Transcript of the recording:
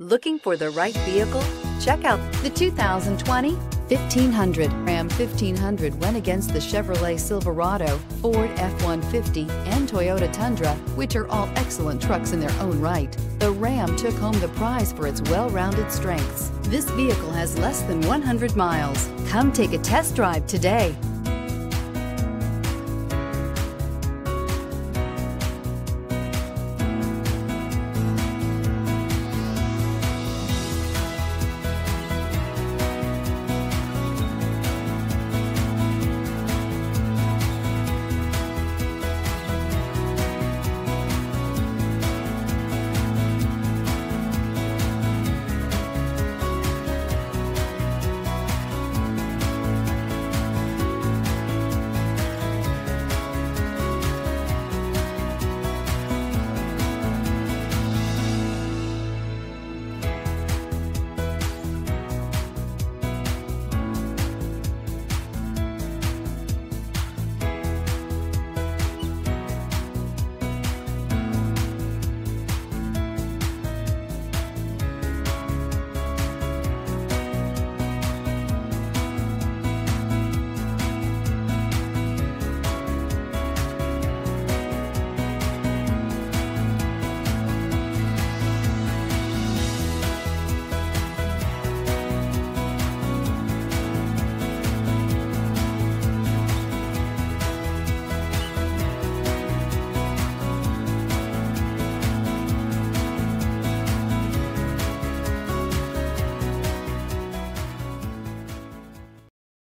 Looking for the right vehicle? Check out the 2020 1500. Ram 1500 went against the Chevrolet Silverado, Ford F-150, and Toyota Tundra, which are all excellent trucks in their own right. The Ram took home the prize for its well-rounded strengths. This vehicle has less than 100 miles. Come take a test drive today.